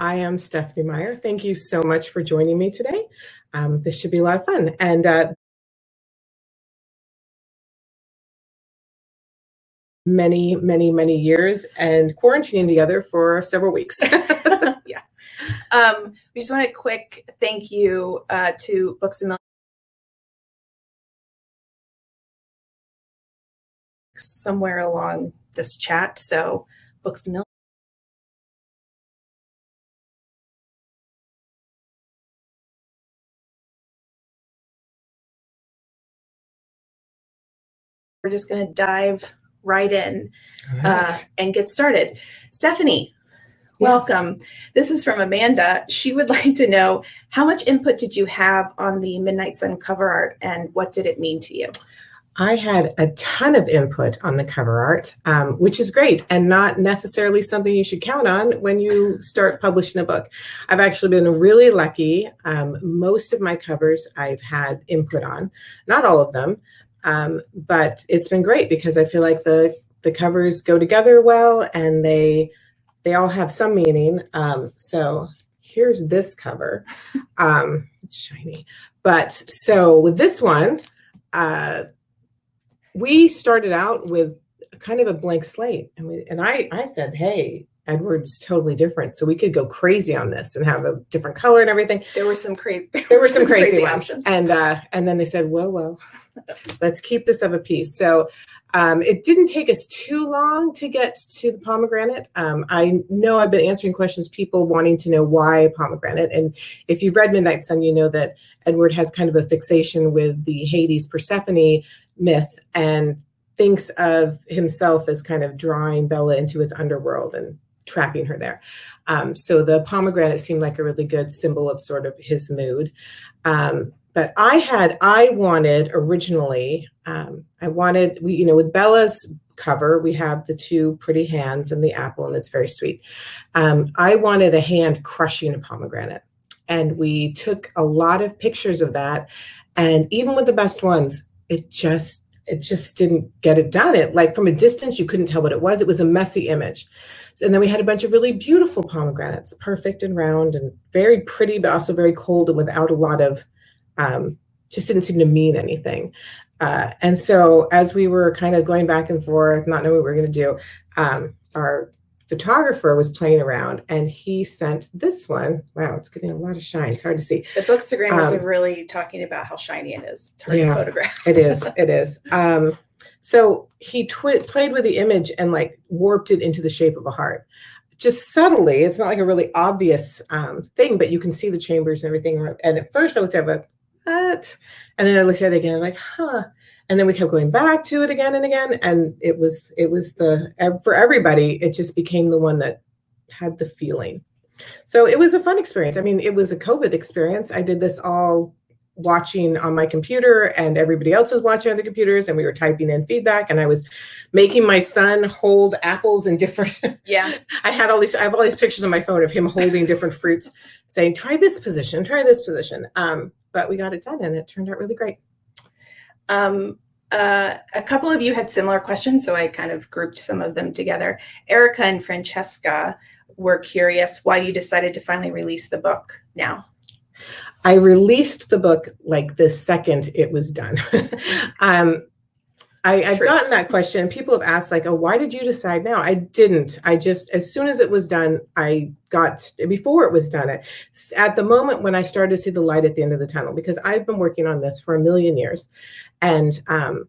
I am Stephenie Meyer. Thank you so much for joining me today. Um, this should be a lot of fun. And uh, many, many, many years and quarantining together for several weeks. yeah. Um, we just want a quick thank you uh, to Books-A-Millions. somewhere along this chat. So Books-A-Millions. We're just going to dive right in. Uh, and get started. Stephenie, yes. welcome. This is from Amanda. She would like to know how much input did you have on the Midnight Sun cover art and what did it mean to you? I had a ton of input on the cover art, um, which is great and not necessarily something you should count on when you start publishing a book. I've actually been really lucky. Um, most of my covers I've had input on, not all of them, um, but it's been great because I feel like the the covers go together well and they they all have some meaning. Um, so here's this cover. Um, it's shiny. But so with this one, uh, we started out with kind of a blank slate. And, we, and I, I said, hey, Edward's totally different. So we could go crazy on this and have a different color and everything. There were some crazy there were some crazy, crazy ones. And uh and then they said, whoa, whoa, let's keep this of a piece. So um, it didn't take us too long to get to the pomegranate. Um, I know I've been answering questions, people wanting to know why pomegranate. And if you've read Midnight Sun, you know that Edward has kind of a fixation with the Hades Persephone myth and thinks of himself as kind of drawing Bella into his underworld and trapping her there. Um, so the pomegranate seemed like a really good symbol of sort of his mood. Um, but I had, I wanted originally, um, I wanted, we, you know, with Bella's cover, we have the two pretty hands and the apple, and it's very sweet. Um, I wanted a hand crushing a pomegranate. And we took a lot of pictures of that. And even with the best ones, it just it just didn't get it done. It like from a distance, you couldn't tell what it was. It was a messy image. And then we had a bunch of really beautiful pomegranates, perfect and round and very pretty, but also very cold and without a lot of, um, just didn't seem to mean anything. Uh, and so as we were kind of going back and forth, not knowing what we were going to do, um, our photographer was playing around and he sent this one. Wow, it's getting a lot of shine. It's hard to see. The bookstagrammers um, are really talking about how shiny it is. It's hard yeah, to photograph. it is. It is. Um, so he played with the image and like warped it into the shape of a heart. Just subtly, it's not like a really obvious um, thing, but you can see the chambers and everything. And at first, I looked at it, what? And then I looked at it again, I'm like, huh and then we kept going back to it again and again. And it was it was the for everybody it just became the one that had the feeling. So it was a fun experience. I mean it was a covid experience. I did this all watching on my computer and everybody else was watching on the computers and we were typing in feedback and i was making my son hold apples in different yeah. I had all these i have all these pictures on my phone of him holding different fruits saying try this position try this position. Um, but we got it done and it turned out really great um, uh, a couple of you had similar questions, so I kind of grouped some of them together. Erica and Francesca were curious why you decided to finally release the book now. I released the book like the second it was done. um, I, have gotten that question. People have asked, like, oh, why did you decide now? I didn't. I just, as soon as it was done, I got, before it was done, it, at the moment when I started to see the light at the end of the tunnel, because I've been working on this for a million years. And, um,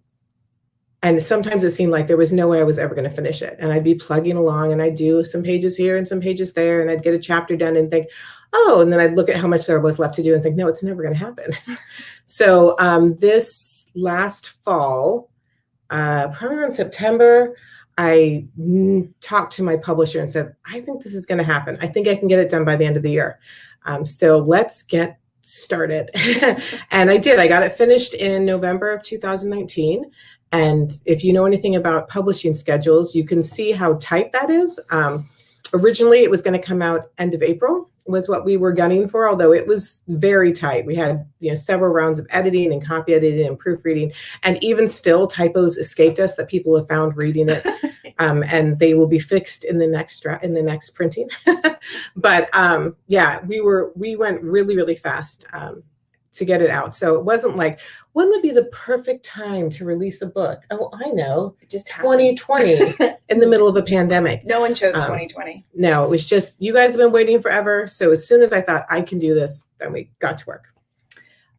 and sometimes it seemed like there was no way I was ever going to finish it. And I'd be plugging along and I'd do some pages here and some pages there, and I'd get a chapter done and think, oh, and then I'd look at how much there was left to do and think, no, it's never going to happen. so um, this last fall, uh, probably around September, I talked to my publisher and said, I think this is going to happen. I think I can get it done by the end of the year. Um, so let's get started. and I did. I got it finished in November of 2019. And if you know anything about publishing schedules, you can see how tight that is. Um, originally, it was going to come out end of April was what we were gunning for, although it was very tight. We had you know several rounds of editing and copy editing and proofreading, and even still typos escaped us that people have found reading it. um, and they will be fixed in the next in the next printing. but um, yeah, we were we went really really fast um, to get it out. So it wasn't like when would be the perfect time to release a book. Oh, I know, It just 2020 in the middle of a pandemic. no one chose Um, 2020. No, it was just you guys have been waiting forever. So as soon as I thought I can do this, then we got to work.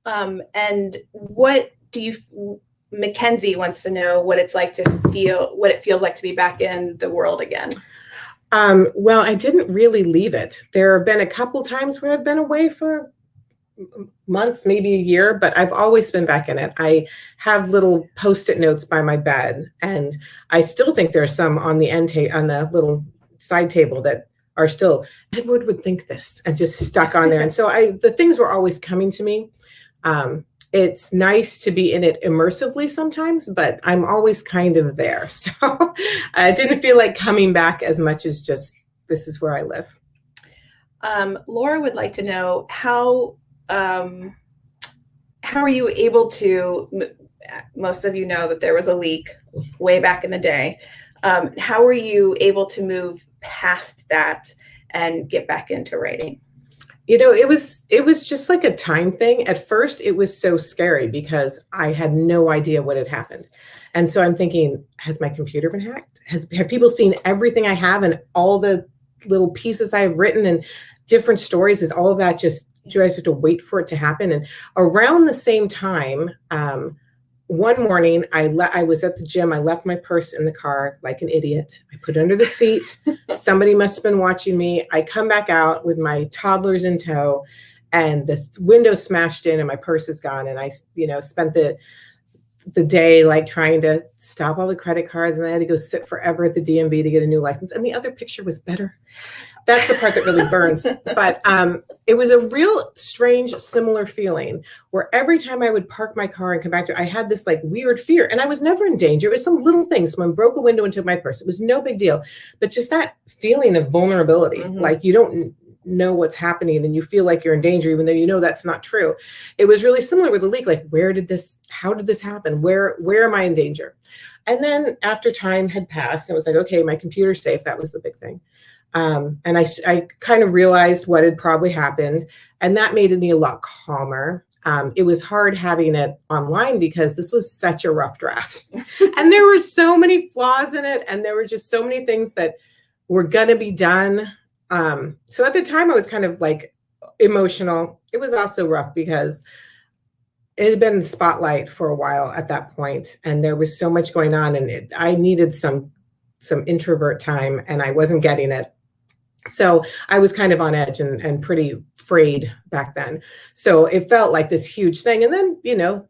Um, and what do you, Mackenzie wants to know what it's like to feel, what it feels like to be back in the world again. Um, well, I didn't really leave it. There have been a couple times where I've been away for months, maybe a year, but I've always been back in it. I have little post-it notes by my bed, and I still think there's some on the end ta- on the little side table that are still Edward would think this and just stuck on there. and so I the things were always coming to me. Um, it's nice to be in it immersively sometimes, but I'm always kind of there. So I didn't feel like coming back as much as just this is where I live. Um, Laura would like to know how um, how are you able to? Most of you know that there was a leak way back in the day. Um, how were you able to move past that and get back into writing? You know, it was it was just like a time thing. At first, it was so scary because I had no idea what had happened. And so I'm thinking, has my computer been hacked? Has have people seen everything I have and all the little pieces I've written and different stories? Is all of that just do guys have to wait for it to happen? And around the same time, um, one morning I le- I was at the gym. I left my purse in the car like an idiot. I put it under the seat. Somebody must have been watching me. I come back out with my toddlers in tow, and the window smashed in, and my purse is gone. And I, you know, spent the the day like trying to stop all the credit cards, and I had to go sit forever at the DMV to get a new license. And the other picture was better. That's the part that really burns. But um, it was a real strange, similar feeling where every time I would park my car and come back to it, I had this like weird fear. And I was never in danger. It was some little thing. Someone broke a window and took my purse. It was no big deal. But just that feeling of vulnerability, Mhm. like you don't know what's happening and you feel like you're in danger, even though you know that's not true. It was really similar with the leak. Like, where did this, how did this happen? Where, where am I in danger? And then after time had passed, it was like, okay, my computer's safe. That was the big thing. Um, and I kind of realized what had probably happened, and that made me a lot calmer. Um, it was hard having it online because this was such a rough draft, and there were so many flaws in it, and there were just so many things that were gonna be done. Um, so at the time, I was kind of like emotional. It was also rough because it had been in the spotlight for a while at that point, and there was so much going on, and it, I needed some some introvert time, and I wasn't getting it. So I was kind of on edge and, and pretty afraid back then. So it felt like this huge thing. And then, you know,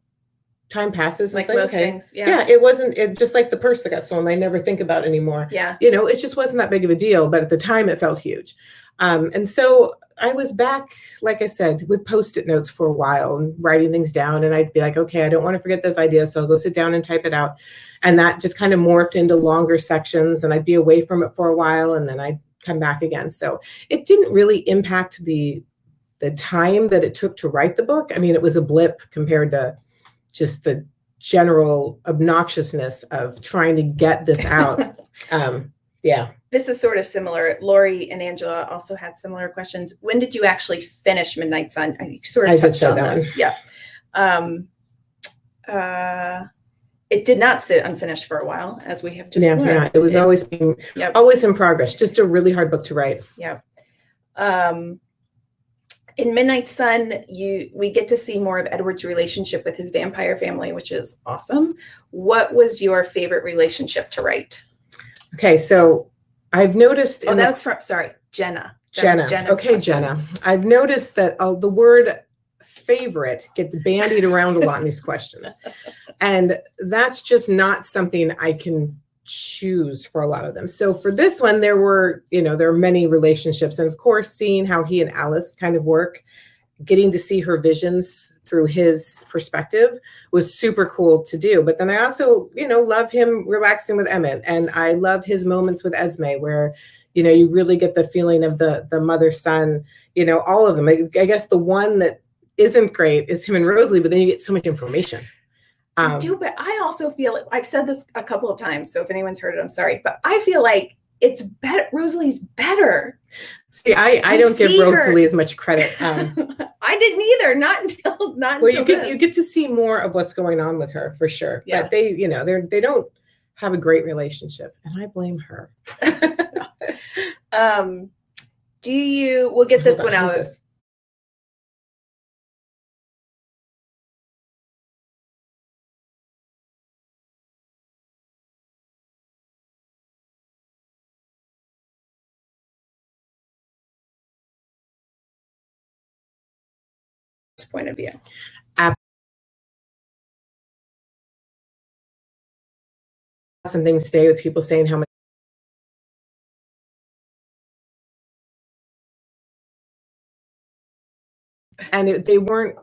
time passes. and Like most okay. things. Yeah. Yeah. it wasn't it just like the purse that got stolen. I never think about anymore. Yeah. You know, it just wasn't that big of a deal, but at the time it felt huge. Um, and so I was back, like I said, with post-it notes for a while and writing things down. And I'd be like, okay, I don't want to forget this idea. So I'll go sit down and type it out. And that just kind of morphed into longer sections and I'd be away from it for a while and then I'd come back again. So it didn't really impact the the time that it took to write the book. I mean, it was a blip compared to just the general obnoxiousness of trying to get this out. um, yeah. This is sort of similar. Lori and Angela also had similar questions. When did you actually finish Midnight Sun? I sort of I touched on that this. Yeah. Um, uh, it did not sit unfinished for a while, as we have just yeah, learned. yeah. It was always being Yep. always in progress. Just a really hard book to write. Yeah. Um, in Midnight Sun, you we get to see more of Edward's relationship with his vampire family, which is awesome. What was your favorite relationship to write? Okay, so I've noticed Oh, in that the- was from sorry, Jenna. That Jenna. Okay, question. Jenna. I've noticed that uh, the word favorite gets bandied around a lot in these questions. And that's just not something I can choose for a lot of them. So for this one, there were, you know, there are many relationships. And of course, seeing how he and Alice kind of work, getting to see her visions through his perspective was super cool to do. But then I also, you know, love him relaxing with Emmett. And I love his moments with Esme where you know you really get the feeling of the the mother son you know all of them I, I guess the one that isn't great is him and rosalie but then you get so much information Um, I do, but I also feel I've said this a couple of times. So if anyone's heard it, I'm sorry, but I feel like it's better. Rosalie's better. See, I, I don't give Rosalie her. as much credit. Um, I didn't either. Not until not. Well, until you get you get to see more of what's going on with her for sure. Yeah. But they, you know, they're they don't have a great relationship, and I blame her. um, do you? We'll get this one out. This? Point of view. Some things today with people saying how much and it, they weren't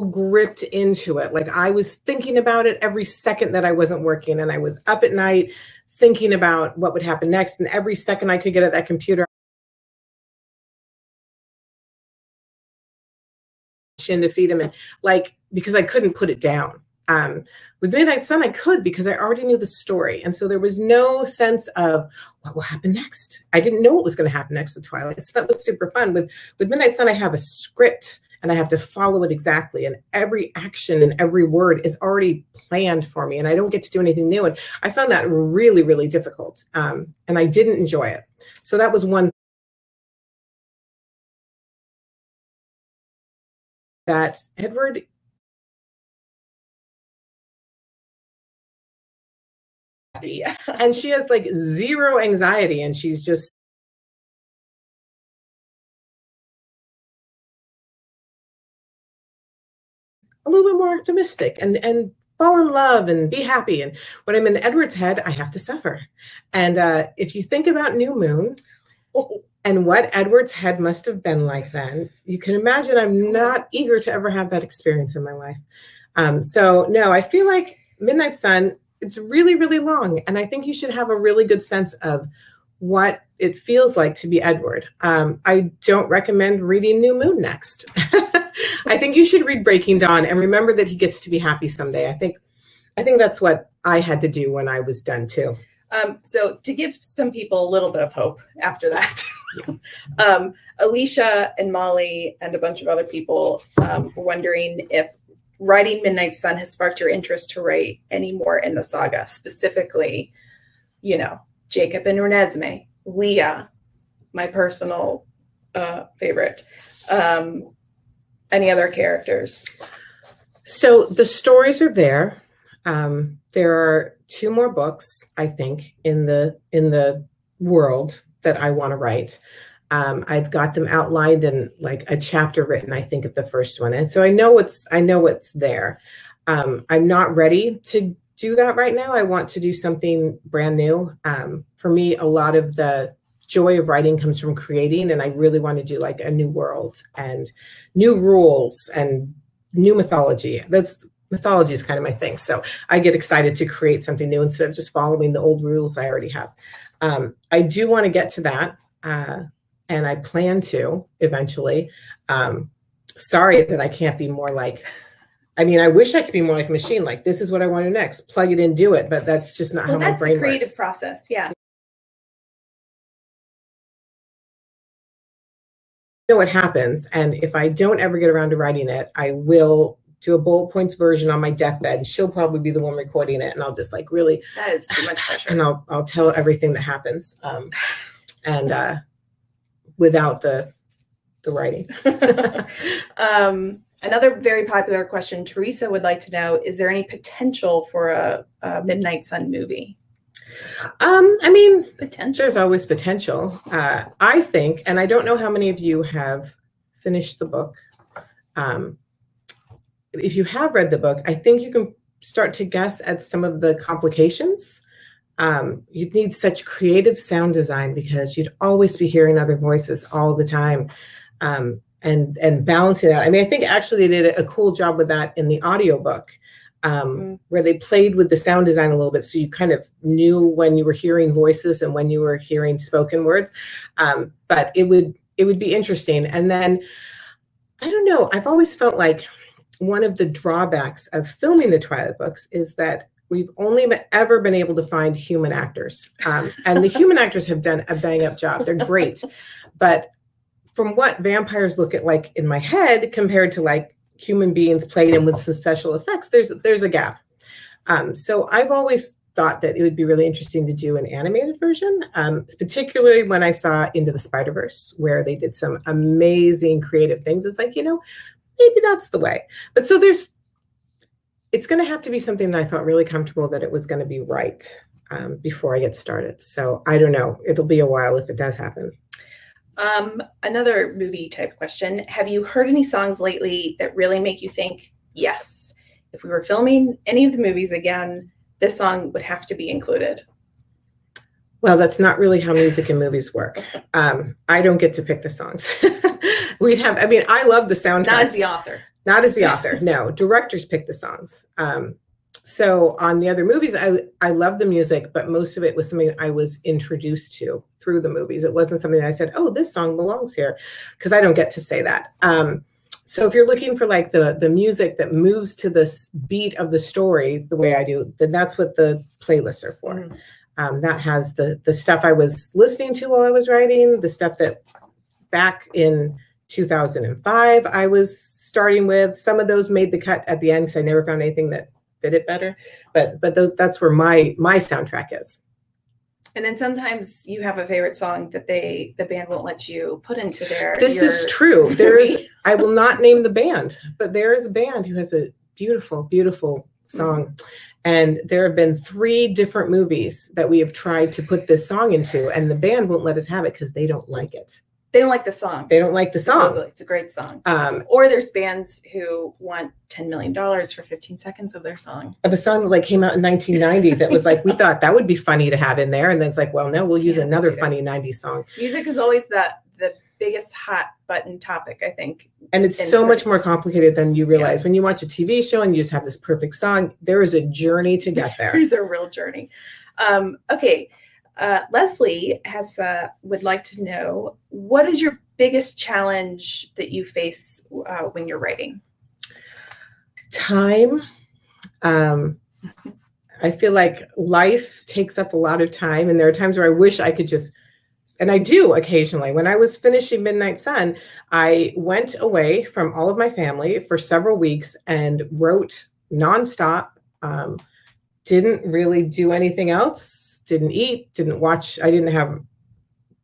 gripped into it. Like I was thinking about it every second that I wasn't working and I was up at night thinking about what would happen next. And every second I could get at that computer, to feed him and like because I couldn't put it down. Um, with Midnight Sun, I could because I already knew the story, and so there was no sense of what will happen next. I didn't know what was going to happen next with Twilight, so that was super fun. With with Midnight Sun, I have a script and I have to follow it exactly. And every action and every word is already planned for me, and I don't get to do anything new. And I found that really, really difficult. Um, and I didn't enjoy it. So that was one that Edward and she has like zero anxiety and she's just a little bit more optimistic and and fall in love and be happy. And when I'm in Edward's head, I have to suffer. And uh, if you think about New Moon and what Edward's head must have been like then, you can imagine I'm not eager to ever have that experience in my life. Um, so no, I feel like Midnight Sun, it's really, really long. And I think you should have a really good sense of what it feels like to be Edward. Um, I don't recommend reading New Moon next. I think you should read Breaking Dawn and remember that he gets to be happy someday. I think I think that's what I had to do when I was done too. Um, so to give some people a little bit of hope after that, um, Alicia and Molly and a bunch of other people um, were wondering if writing Midnight Sun has sparked your interest to write any more in the saga, specifically, you know, Jacob and Renesmee, Leah, my personal uh, favorite, um, any other characters? So the stories are there. Um, there are two more books, I think, in the in the world that I want to write. Um, I've got them outlined and like a chapter written. I think of the first one, and so I know what's I know what's there. Um, I'm not ready to do that right now. I want to do something brand new. Um, for me, a lot of the joy of writing comes from creating and i really want to do like a new world and new rules and new mythology that's mythology is kind of my thing so i get excited to create something new instead of just following the old rules i already have um, i do want to get to that uh, and i plan to eventually um, sorry that i can't be more like I mean, I wish I could be more like a machine. Like, this is what I want to do next. Plug it in, do it. But that's just not well, how my brain works. That's the creative process. Yeah. Know what happens. And if I don't ever get around to writing it, I will do a bullet points version on my deathbed. She'll probably be the one recording it, and I'll just like really. That is too much pressure. And I'll I'll tell everything that happens, um, and uh, without the the writing. um, another very popular question. Teresa would like to know: Is there any potential for a, a Midnight Sun movie? Um, I mean, potential. There's always potential. Uh, I think, and I don't know how many of you have finished the book. Um, if you have read the book, I think you can start to guess at some of the complications. Um, you'd need such creative sound design because you'd always be hearing other voices all the time. Um, and and balancing that. I mean, I think actually they did a cool job with that in the audiobook um, mm-hmm. where they played with the sound design a little bit. So you kind of knew when you were hearing voices and when you were hearing spoken words. Um, but it would it would be interesting. And then I don't know. I've always felt like one of the drawbacks of filming the Twilight books is that we've only ever been able to find human actors, um, and the human actors have done a bang up job. They're great, but from what vampires look at like in my head compared to like human beings played in with some special effects, there's there's a gap. Um, so I've always thought that it would be really interesting to do an animated version, um, particularly when I saw Into the Spider Verse, where they did some amazing creative things. It's like you know, maybe that's the way. But so there's, it's going to have to be something that I felt really comfortable that it was going to be right um, before I get started. So I don't know. It'll be a while if it does happen. Um, another movie type question. Have you heard any songs lately that really make you think, yes, if we were filming any of the movies again, this song would have to be included? Well, that's not really how music and movies work. Um, I don't get to pick the songs. We'd have, I mean, I love the soundtrack. Not as the author. Not as the author. no, directors pick the songs. Um, so on the other movies, I I love the music, but most of it was something I was introduced to through the movies. It wasn't something I said, "Oh, this song belongs here," because I don't get to say that. Um, so if you're looking for like the the music that moves to this beat of the story the way I do, then that's what the playlists are for. Mm. Um, that has the the stuff I was listening to while I was writing, the stuff that back in 2005 I was starting with. Some of those made the cut at the end because I never found anything that fit it better. But but th- that's where my my soundtrack is. And then sometimes you have a favorite song that they the band won't let you put into their. This is true. There is. I will not name the band, but there is a band who has a beautiful, beautiful song. Mm-hmm. And there have been three different movies that we have tried to put this song into, and the band won't let us have it because they don't like it. They don't like the song. They don't like the song. It's a great song. Um, or there's bands who want $10 million for 15 seconds of their song. Of a song that like came out in 1990 that was like, we thought that would be funny to have in there. And then it's like, well, no, we'll use yeah, another funny 90s song. Music is always the, the biggest hot button topic, I think. And it's so much more complicated than you realize. Yeah. When you watch a TV show and you just have this perfect song, there is a journey to get there. There's a real journey. Um, okay. Uh, Leslie has uh, would like to know what is your biggest challenge that you face uh, when you're writing? Time. Um, I feel like life takes up a lot of time, and there are times where I wish I could just, and I do occasionally. When I was finishing Midnight Sun, I went away from all of my family for several weeks and wrote nonstop. Um, didn't really do anything else. Didn't eat. Didn't watch. I didn't have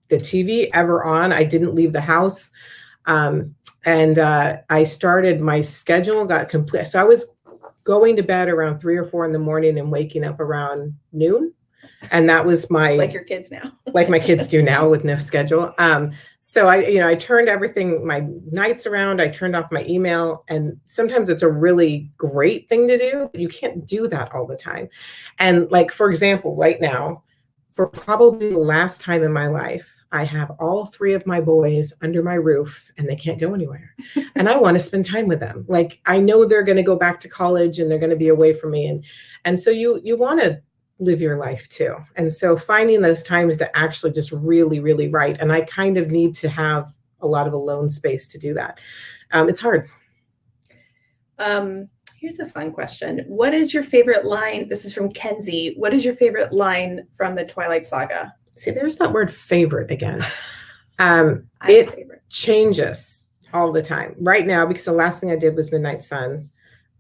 the TV ever on. I didn't leave the house. Um, and uh, I started my schedule got complete. So I was going to bed around three or four in the morning and waking up around noon. And that was my like your kids now, like my kids do now with no schedule. Um, so I, you know, I turned everything, my nights around. I turned off my email, and sometimes it's a really great thing to do. But you can't do that all the time. And like for example, right now, for probably the last time in my life, I have all three of my boys under my roof and they can't go anywhere. and I want to spend time with them. Like I know they're going to go back to college and they're going to be away from me and and so you you want to live your life too. And so finding those times to actually just really really write and I kind of need to have a lot of alone space to do that. Um, it's hard. Um Here's a fun question. What is your favorite line? This is from Kenzie. What is your favorite line from the Twilight Saga? See, there's that word favorite again. Um, it changes all the time. Right now, because the last thing I did was Midnight Sun,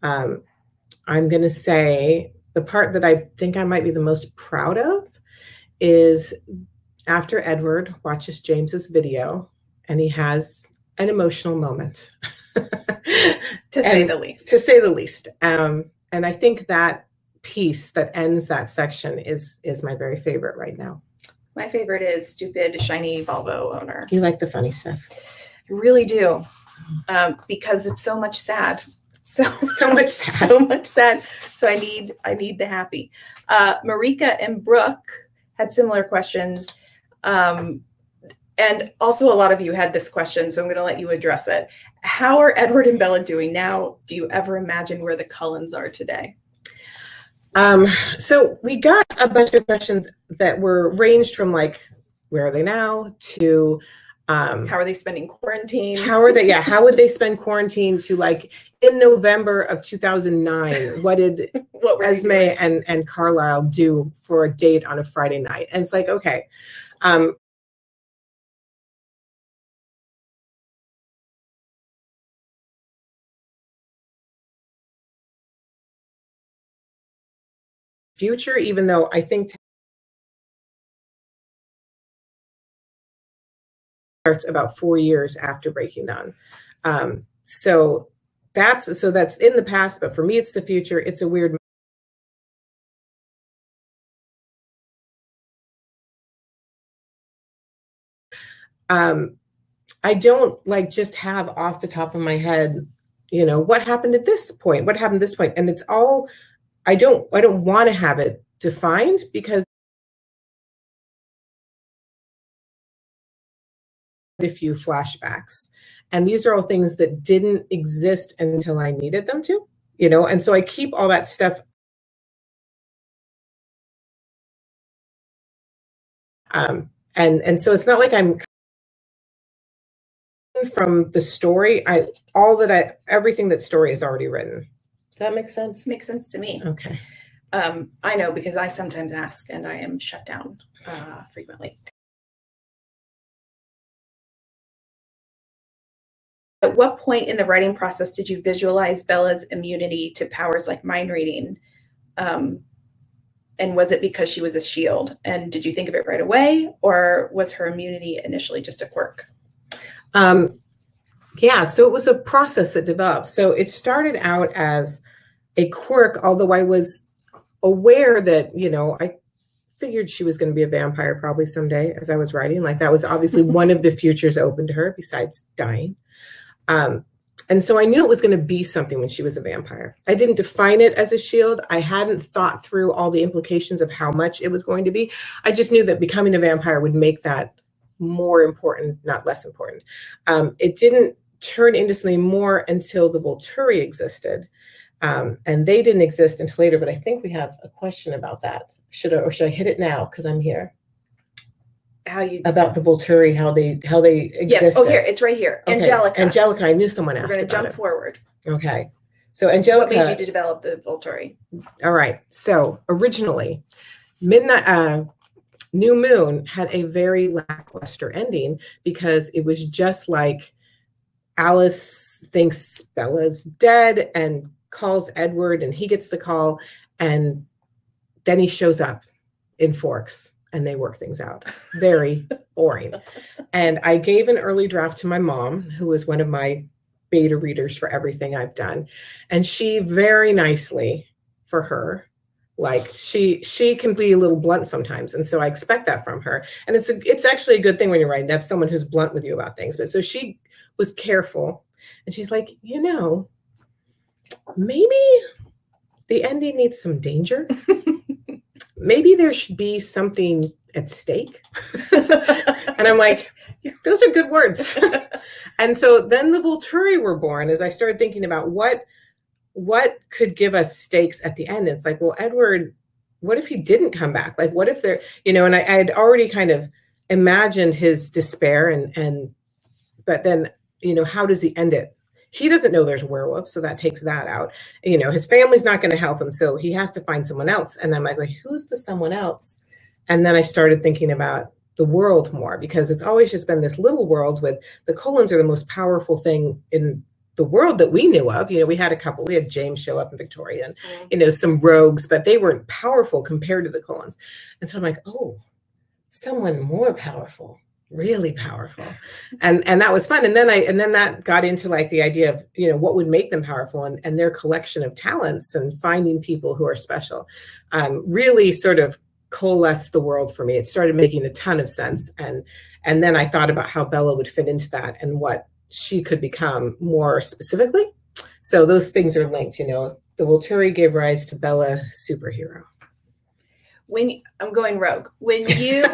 um, I'm going to say the part that I think I might be the most proud of is after Edward watches James's video and he has an emotional moment. to say the least. To say the least. Um, and I think that piece that ends that section is is my very favorite right now. My favorite is stupid shiny Volvo owner. You like the funny stuff. I really do. Um, because it's so much sad. So so much sad. so much sad. So I need I need the happy. Uh, Marika and Brooke had similar questions. Um, and also a lot of you had this question, so I'm going to let you address it. How are Edward and Bella doing now? Do you ever imagine where the Cullens are today? Um, so we got a bunch of questions that were ranged from like, where are they now to Um, How are they spending quarantine? how are they? Yeah, how would they spend quarantine to like in November of 2009? What did what Esme and and Carlisle do for a date on a Friday night? And it's like, okay, um, future. Even though I think starts about four years after Breaking Dawn. Um, so that's so that's in the past, but for me, it's the future. It's a weird um i don't like just have off the top of my head you know what happened at this point what happened at this point and it's all i don't i don't want to have it defined because a few flashbacks. And these are all things that didn't exist until i needed them to you know? And so i keep all that stuff um and and so it's not like i'm from the story. I all that i everything that story is already written. Does that make sense? Makes sense to me. okay. Um, I know because I sometimes ask and I am shut down uh, frequently. At what point in the writing process did you visualize Bella's immunity to powers like mind reading? Um, and was it because she was a shield? And did you think of it right away, or was her immunity initially just a quirk? Um, yeah, so it was a process that developed. So it started out as a quirk, although I was aware that, you know, I figured she was going to be a vampire probably someday as I was writing. Like that was obviously one of the futures open to her besides dying. Um, and so I knew it was going to be something when she was a vampire. I didn't define it as a shield. I hadn't thought through all the implications of how much it was going to be. I just knew that becoming a vampire would make that more important, not less important. Um, it didn't turn into something more until the Volturi existed. Um, and they didn't exist until later, but I think we have a question about that. Should I, or should I hit it now? Because I'm here How you? about the Volturi, how they how they yes. existed. Oh, here it's right here. Okay, Angelica. Angelica. I knew someone asked. We're going to jump it. forward. Okay. So Angelica. What made you to develop the Volturi? All right. So originally, Midnight uh, New Moon had a very lackluster ending because it was just like Alice thinks Bella's dead and calls Edward, and he gets the call, and then he shows up in Forks and they work things out. Very boring. And I gave an early draft to my mom, who was one of my beta readers for everything I've done. And she very nicely for her like she she can be a little blunt sometimes and so i expect that from her and it's a, it's actually a good thing when you're writing to have someone who's blunt with you about things but so she was careful and she's like you know maybe the ending needs some danger maybe there should be something at stake. And i'm like those are good words. And so then the volturi were born as i started thinking about what what could give us stakes at the end. It's like well edward what if he didn't come back? Like what if there you know and i, I had already kind of imagined his despair and and but then you know how does he end it he doesn't know there's werewolves so that takes that out. You know his family's not going to help him so he has to find someone else. And i'm like who's the someone else? And then i started thinking about the world more because it's always just been this little world with the Cullens are the most powerful thing in the world that we knew of. You know, we had a couple, we had James show up in Victoria and, you know, some rogues, but they weren't powerful compared to the Cullens. And so I'm like, oh, someone more powerful, really powerful. And and that was fun. And then I and then that got into like the idea of, you know, what would make them powerful and, and their collection of talents and finding people who are special. Um, really sort of coalesced the world for me. It started making a ton of sense. And and then I thought about how Bella would fit into that and what she could become more specifically. So those things are linked, you know. The Volturi gave rise to Bella superhero. When I'm going rogue, when you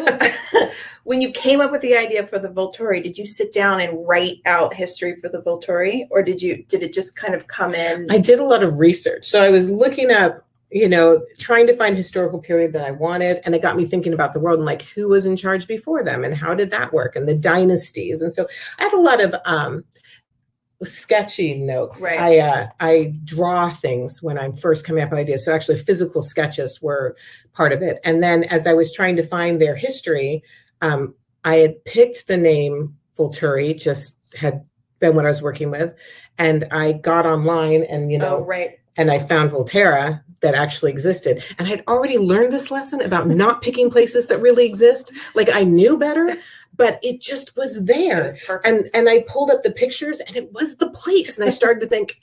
when you came up with the idea for the Volturi, did you sit down and write out history for the Volturi, or did you did it just kind of come in? I did a lot of research. So I was looking up, you know, trying to find historical period that I wanted. And it got me thinking about the world and like who was in charge before them and how did that work and the dynasties. And so I had a lot of um, sketchy notes. Right. I uh, I draw things when I'm first coming up with ideas. So actually, physical sketches were part of it. And then as I was trying to find their history, um, I had picked the name Volturi, just had been what I was working with, and I got online and you know, oh, right. and I found Volterra that actually existed. And I'd already learned this lesson about not picking places that really exist. Like I knew better, but it just was there was and and I pulled up the pictures and it was the place and I started to think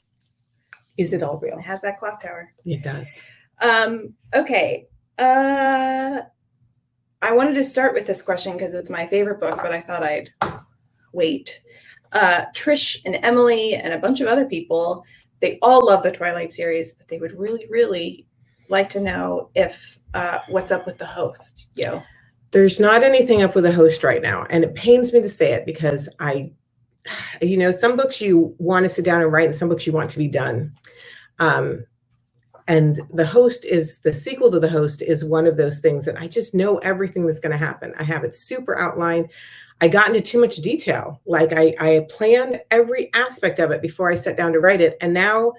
is it all real? it has that clock tower. It does. Um, okay. Uh, I wanted to start with this question because it's my favorite book, but I thought I'd wait. Uh, Trish and Emily and a bunch of other people, they all love the Twilight series, but they would really, really like to know if uh, what's up with the host. Yo, There's not anything up with the host right now and it pains me to say it because I you know some books you want to sit down and write and some books you want to be done. Um and the host is the sequel to the host is one of those things that I just know everything that's going to happen. I have it super outlined. I got into too much detail. Like I, I planned every aspect of it before I sat down to write it. And now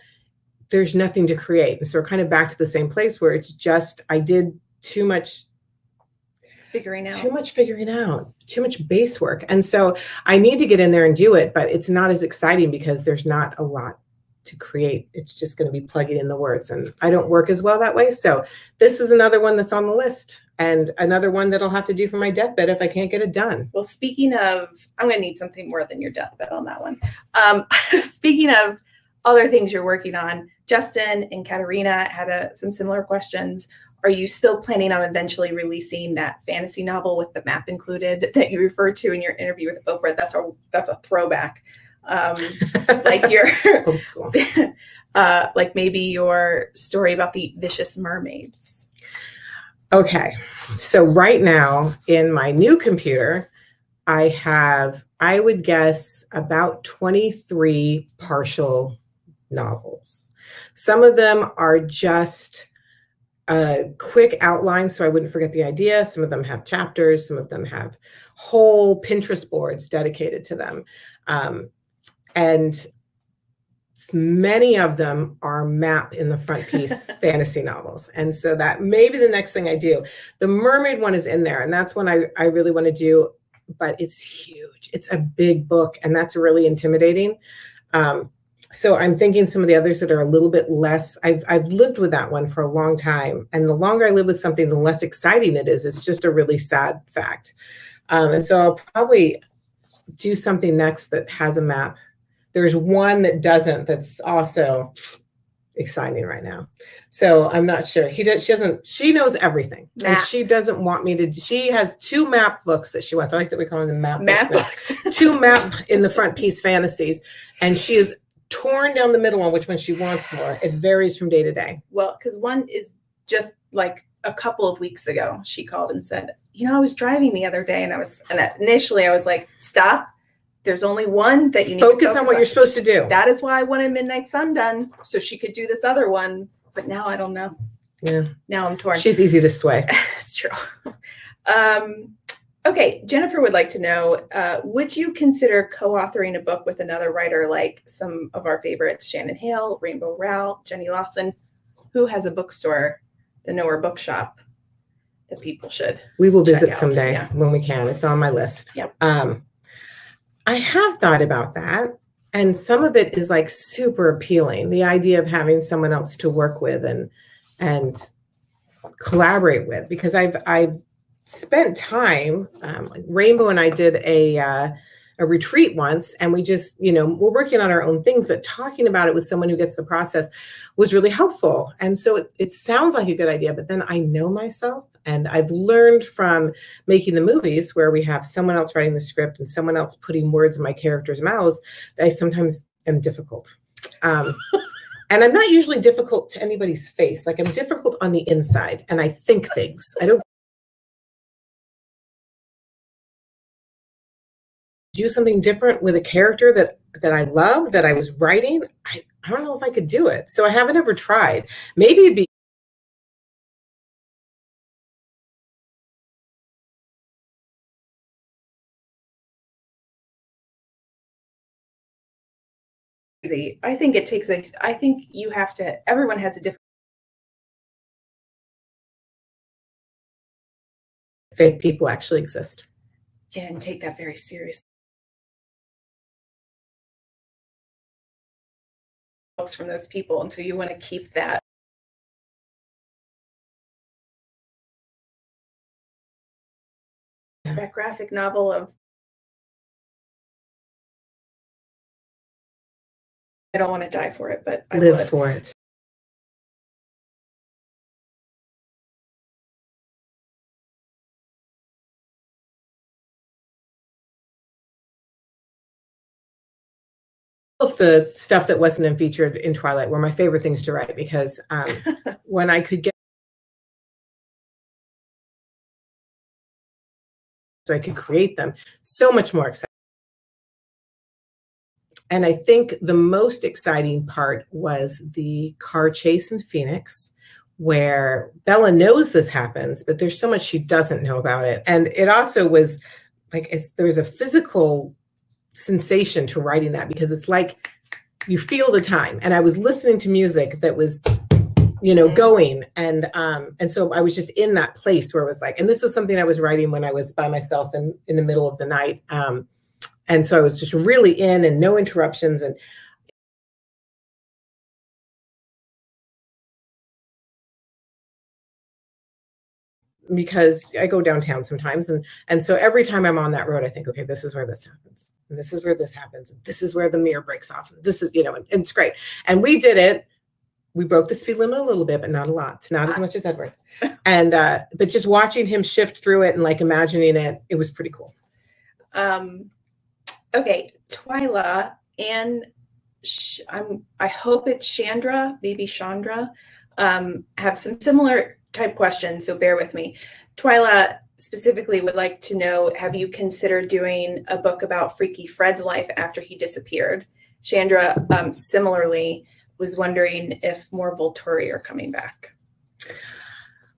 there's nothing to create. And so we're kind of back to the same place where it's just, I did too much figuring out. too much figuring out, too much base work. And so I need to get in there and do it, but it's not as exciting because there's not a lot to create. It's just going to be plugging in the words. And I don't work as well that way. So this is another one that's on the list and another one that I'll have to do for my deathbed if I can't get it done. Well, speaking of, I'm going to need something more than your deathbed on that one. Um, speaking of other things you're working on, Justin and Katarina had a, some similar questions. Are you still planning on eventually releasing that fantasy novel with the map included that you referred to in your interview with Oprah? That's a that's a throwback. Um, like your, Old school. uh, like maybe your story about the vicious mermaids. Okay. So right now in my new computer, I have, I would guess, about 23 partial novels. Some of them are just a quick outline so I wouldn't forget the idea. Some of them have chapters, some of them have whole Pinterest boards dedicated to them. Um, and many of them are map in the front piece fantasy novels. And so that may be the next thing I do. The mermaid one is in there, and that's one I, I really want to do, but it's huge. It's a big book, and that's really intimidating. Um, so I'm thinking some of the others that are a little bit less. I've I've lived with that one for a long time, and the longer I live with something, the less exciting it is. It's just a really sad fact. Um, and so I'll probably do something next that has a map. There's one that doesn't. That's also exciting right now. So I'm not sure. He does. She doesn't. She knows everything, and she doesn't want me to. She has two map books that she wants. I like that we call them map. Map books books. two map in the front piece fantasies and she is torn down the middle on which one she wants more it varies from day to day Well, because one is just like a couple of weeks ago, she called and said, You know, I was driving the other day and I was, and initially I was like, Stop. There's only one that you need focus, to on what you're supposed to do That is why I wanted Midnight Sun done so she could do this other one. But now I don't know. yeah Now I'm torn. she's easy to sway it's true. Um, okay, Jennifer would like to know uh, Would you consider co authoring a book with another writer like some of our favorites, Shannon Hale, Rainbow Rowell, Jenny Lawson, who has a bookstore, the Nowhere Bookshop, that people should? we will visit someday yeah. when we can it's on my list Yep. um i have thought about that and some of it is like super appealing the idea of having someone else to work with and and collaborate with because i've i've spent time um, rainbow and i did a uh, a retreat once and we just you know we're working on our own things but talking about it with someone who gets the process was really helpful. And so it, it sounds like a good idea but then i know myself and i've learned from making the movies where we have someone else writing the script and someone else putting words in my characters mouths that i sometimes am difficult. Um, and i'm not usually difficult to anybody's face. Like i'm difficult on the inside and i think things. I don't do something different with a character that that I love that I was writing, I, I don't know if I could do it. So I haven't ever tried. Maybe it'd be easy. I think it takes a I think you have to everyone has a different fake people actually exist. Yeah, and take that very seriously. From those people, and so you want to keep that. That graphic novel of I don't want to die for it, but I Live would. for it. Of the stuff that wasn't in featured in Twilight were my favorite things to write because um, when I could get so I could create them, so much more exciting. And I think the most exciting part was the car chase in Phoenix, where Bella knows this happens, but there's so much she doesn't know about it. And it also was like it's there was a physical sensation to writing that because it's like you feel the time. And I was listening to music that was you know going and um and so i was just in that place where it was like and this was something i was writing when i was by myself in in the middle of the night um and so i was just really in and no interruptions and because i go downtown sometimes and and so every time i'm on that road i think okay this is where this happens and this is where this happens and this is where the mirror breaks off and this is you know and, and it's great and we did it we broke the speed limit a little bit, but not a lot, not as much as Edward. And uh, but just watching him shift through it and like imagining it, it was pretty cool. Um, okay, Twyla and Sh- I'm. I hope it's Chandra, maybe Chandra, um, have some similar type questions. So bear with me. Twyla specifically would like to know: Have you considered doing a book about Freaky Fred's life after he disappeared? Chandra, um, similarly was wondering if more Volturi are coming back.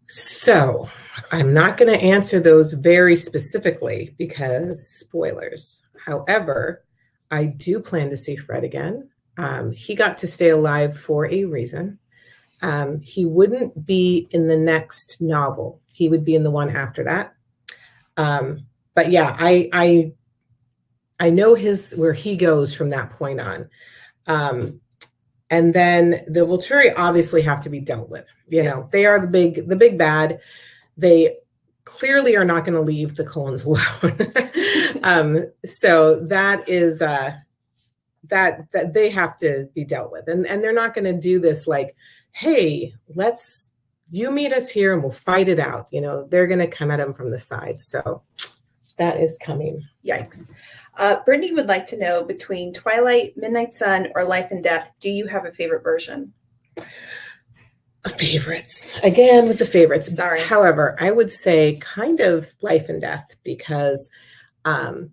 So I'm not going to answer those very specifically because spoilers. However, I do plan to see Fred again. Um, he got to stay alive for a reason. Um, he wouldn't be in the next novel. He would be in the one after that. Um, but yeah, I I I know his where he goes from that point on. Um, and then the Volturi obviously have to be dealt with. You know, they are the big the big bad. They clearly are not going to leave the Cullens alone. um, so that is uh, that that they have to be dealt with, and and they're not going to do this like, hey, let's you meet us here and we'll fight it out. You know, they're going to come at them from the side. So that is coming. Yikes. Uh, Brittany would like to know between Twilight, Midnight Sun, or Life and Death, do you have a favorite version? Favorites. Again, with the favorites. Sorry. However, I would say kind of Life and Death because um,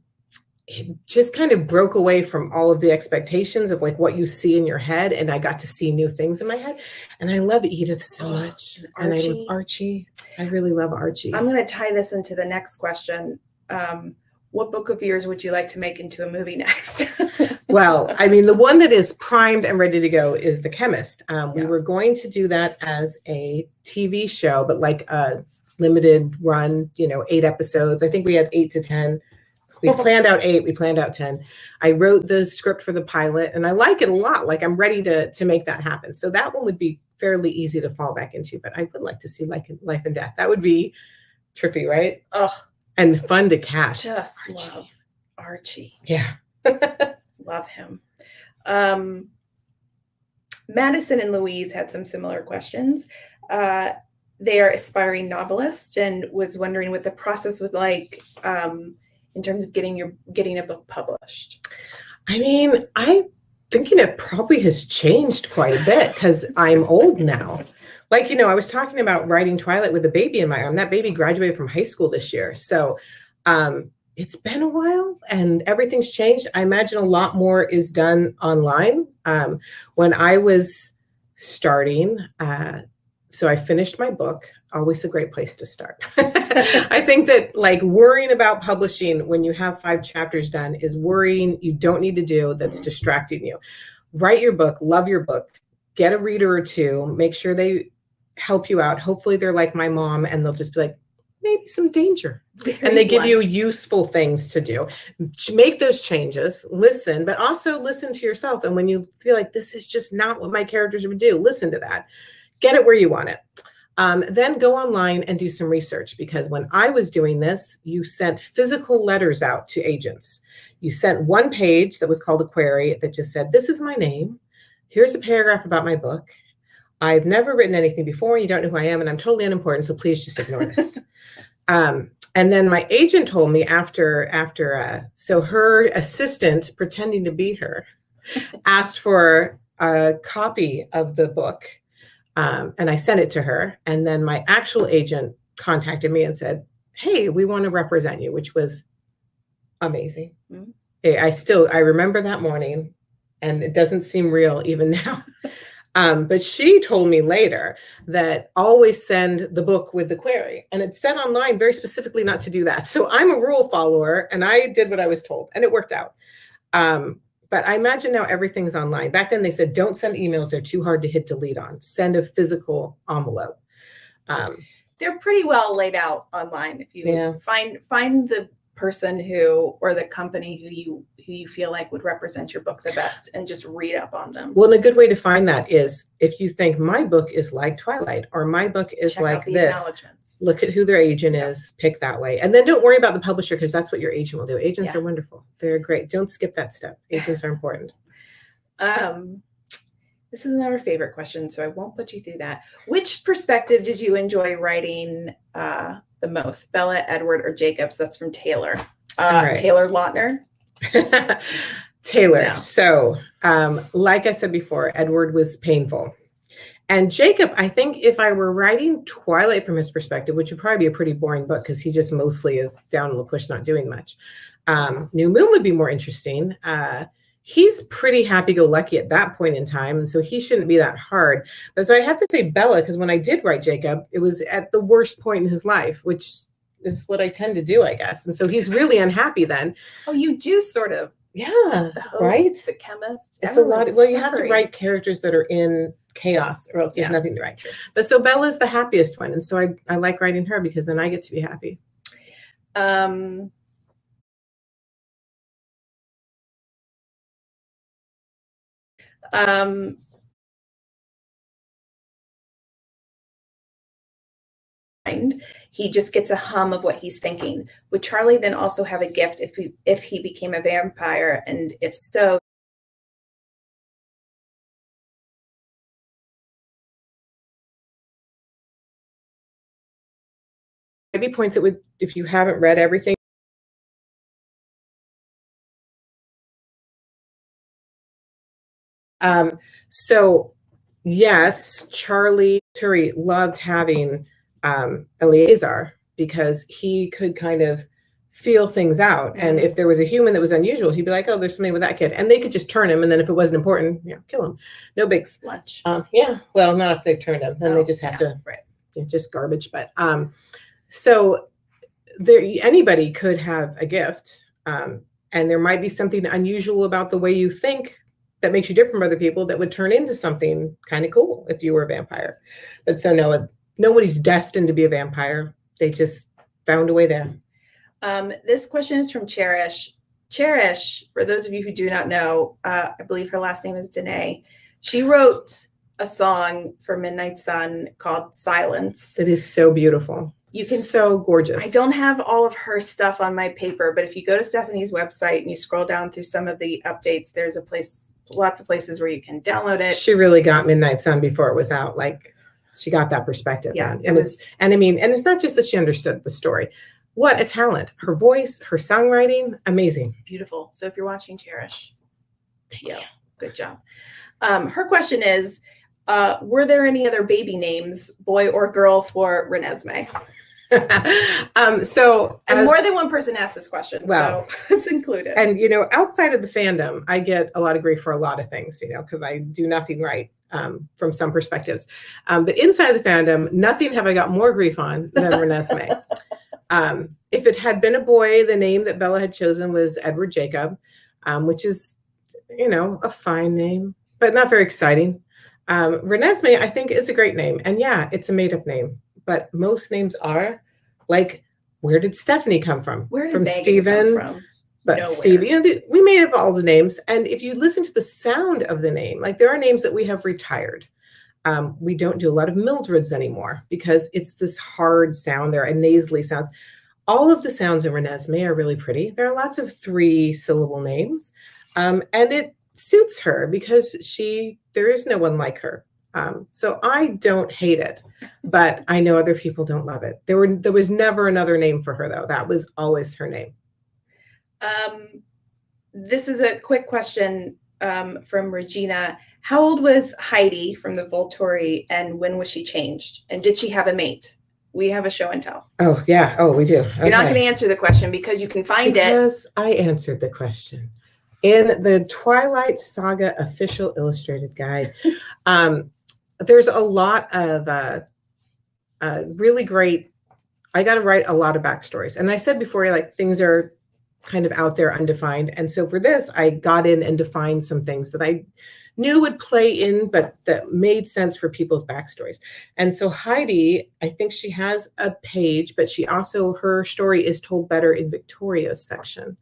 just kind of broke away from all of the expectations of like what you see in your head. And I got to see new things in my head. And I love Edythe so much. and I love Archie. I really love Archie. I'm going to tie this into the next question. Um, what book of yours would you like to make into a movie next? well, I mean, the one that is primed and ready to go is The Chemist. Um, yeah. We were going to do that as a TV show, but like a limited run, you know, eight episodes. I think we had eight to 10. We planned out eight, we planned out 10. I wrote the script for the pilot and I like it a lot. Like I'm ready to, to make that happen. So that one would be fairly easy to fall back into, but I would like to see like Life and Death. That would be trippy, right? Oh, and fun to cast. Just Archie. love Archie. Yeah. love him. Um, Madison and Louise had some similar questions. Uh, they are aspiring novelists and was wondering what the process was like um, in terms of getting your getting a book published. I mean, I'm thinking it probably has changed quite a bit because I'm old now. Like you know i was talking about writing twilight with a baby in my arm. That baby graduated from high school this year. So um, it's been a while and everything's changed. I imagine a lot more is done online. Um, when i was starting uh, so i finished my book always a great place to start i think that like worrying about publishing when you have five chapters done is worrying you don't need to do that's distracting you write your book, love your book, get a reader or two, make sure they help you out. Hopefully, they're like my mom and they'll just be like, maybe some danger. Very And they give you useful things to do. Make those changes, listen, but also listen to yourself. And when you feel like this is just not what my characters would do, listen to that. Get it where you want it. Um, then go online and do some research because when I was doing this, you sent physical letters out to agents. You sent one page that was called a query that just said, This is my name. Here's a paragraph about my book. I've never written anything before. and You don't know who I am, and I'm totally unimportant. So please just ignore this. um, and then my agent told me after after uh, so her assistant pretending to be her asked for a copy of the book um, and i sent it to her and then my actual agent contacted me and said hey we want to represent you which was amazing Mhm. I I still i remember that morning and it doesn't seem real even now um, but she told me later that always send the book with the query. And it said online very specifically not to do that. So I'm a rule follower and I did what I was told and it worked out. Um, but I imagine now everything's online. Back then they said, don't send emails, they're too hard to hit delete on. Send a physical envelope. Um, They're pretty well laid out online. If you Yeah. find find the person who or the company who you who you feel like would represent your book the best and just read up on them. well, and a good way to find that is if you think my book is like Twilight or my book is Check like this. Look at who their agent is, pick that way. And then don't worry about the publisher because that's what your agent will do. Agents Yeah. are wonderful. They're great. Don't skip that step. Agents are important. Um, this is our favorite question, so I won't put you through that. Which perspective did you enjoy writing uh, the most, Bella, Edward, or Jacobs? That's from Taylor. Uh, right. Taylor Lautner. Taylor. No. So, um, like I said before, Edward was painful. And Jacob, I think if I were writing Twilight from his perspective, which would probably be a pretty boring book because he just mostly is down in La Push not doing much. Um, New Moon would be more interesting. Uh, he's pretty happy go lucky at that point in time. And so he shouldn't be that hard. But so I have to say Bella, because when I did write Jacob, it was at the worst point in his life, which is what I tend to do, I guess. And so he's really unhappy then. Oh, you do sort of Yeah. the host, Right? the chemist. It's a lot. everyone's Well, you have to write characters that are in chaos, or else there's Yeah. nothing to write. But so Bella's the happiest one, and so I I like writing her because then I get to be happy. Um, um, mind, he just gets a hum of what he's thinking. Would Charlie then also have a gift if he if he became a vampire, and if so, Maybe points it would if you haven't read everything. Um, so yes, Charlie Turi loved having um, Eleazar because he could kind of feel things out. And if there was a human that was unusual, he'd be like, "Oh, there's something with that kid," and they could just turn him. And then if it wasn't important, you know, kill him. No big lunch? Um, yeah. Well, not if they've turned him. Then they Oh, just have yeah, to right. know, just garbage. But um, so there, anybody could have a gift, um, and there might be something unusual about the way you think that makes you different from other people that would turn into something kind of cool if you were a vampire. But so no, nobody's destined to be a vampire. They just found a way there. Um, this question is from Cherish. Cherish, for those of you who do not know, uh, I believe her last name is Danae. She wrote a song for Midnight Sun called Silence. It is so beautiful. You can so gorgeous. I don't have all of her stuff on my paper, but if you go to Stephenie's website and you scroll down through some of the updates, there's a place, lots of places where you can download it. She really got Midnight Sun before it was out. Like she got that perspective. Yeah, it and it's and I mean, and it's not just that she understood the story. What a talent! Her voice, her songwriting, amazing. beautiful. So if you're watching Cherish, yeah, good job. Um, her question is, uh, were there any other baby names, boy or girl, for Renesmee? um, so And as- more than one person asked this question, Wow. so it's included. and you know, outside of the fandom, I get a lot of grief for a lot of things, you know, because I do nothing right um, from some perspectives. Um, but inside the fandom, nothing have I got more grief on than Renesmee. um, if it had been a boy, the name that Bella had chosen was Edward Jacob, um, which is, you know, a fine name. but not very exciting. Um, Renesmee, I think, is a great name. And yeah, it's a made up name, but most names are like, where did Stephenie come from? Where did from Megan Stephen? come from? But Nowhere. Steve, you know, the, we made up all the names. And if you listen to the sound of the name, like there are names that we have retired. Um, we don't do a lot of Mildreds anymore because it's this hard sound there and nasally sounds. All of the sounds in Renesmee are really pretty. There are lots of three syllable names. Um, and it suits her because she, there is no one like her. Um, so I don't hate it, but I know other people don't love it. There were, there was never another name for her though. That was always her name. Um, this is a quick question um, from Regina. How old was Heidi from the Volturi and when was she changed? And did she have a mate? We have a show and tell. Oh yeah. Oh, we do. You're not going to answer the question because you can find it. because I answered the question in the Twilight Saga official illustrated guide. um, there's a lot of uh, uh, really great. I got to write a lot of backstories, and I said before, like things are kind of out there, undefined. And so for this, I got in and defined some things that I knew would play in, but that made sense for people's backstories. And so Heidi, I think she has a page, but she also her story is told better in Victoria's section.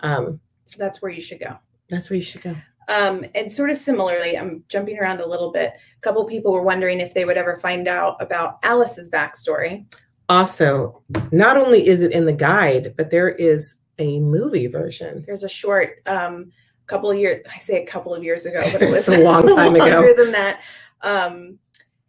Um, So that's where you should go. that's where you should go. Um, and sort of similarly, I'm jumping around a little bit. A couple people were wondering if they would ever find out about Alice's backstory. Also, not only is it in the guide, but there is a movie version. There's a short, um, couple of years. I say a couple of years ago, but it was a long time ago. longer than that. Um,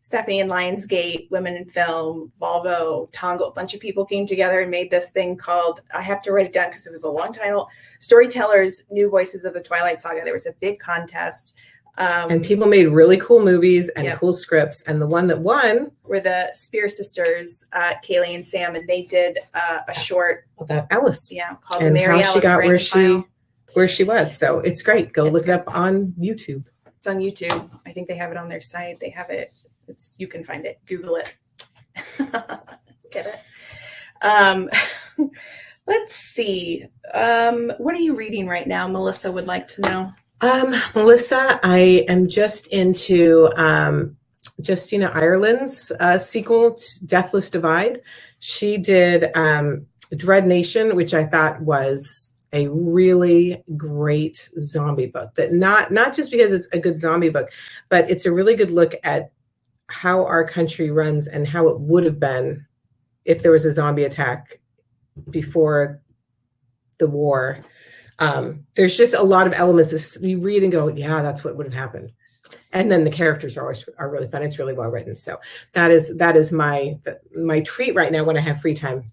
Stephenie and Lionsgate, Women in Film, Volvo, Tongal, a bunch of people came together and made this thing called. I have to write it down because it was a long title. Storytellers, New Voices of the Twilight Saga. There was a big contest. Um, And people made really cool movies and Yep. cool scripts. And the one that won were the Spear sisters, uh, Kaylee and Sam, and they did uh, a short, about Alice yeah, called and the Mary how Alice she got where she File. where she was. So it's great. Go It's look it up on YouTube. It's on YouTube. I think they have it on their site. They have it. It's you can find it. Google it. Get it. Um, let's see. Um, what are you reading right now? Melissa would like to know. Um, Melissa, I am just into um, Justina Ireland's uh, sequel, Deathless Divide. She did um, Dread Nation, which I thought was a really great zombie book. That not not just because it's a good zombie book, but it's a really good look at how our country runs and how it would have been if there was a zombie attack before the war um, there's just a lot of elements that you read and go, yeah, that's what would have happened. And then the characters are always are really fun. It's really well written. So that is that is my my treat right now when I have free time.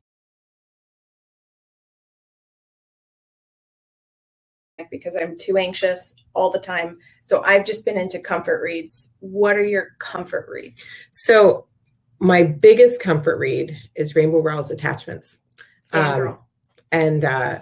Because I'm too anxious all the time. So I've just been into comfort reads. What are your comfort reads? So my biggest comfort read is Rainbow Rowell's Attachments. Um, and uh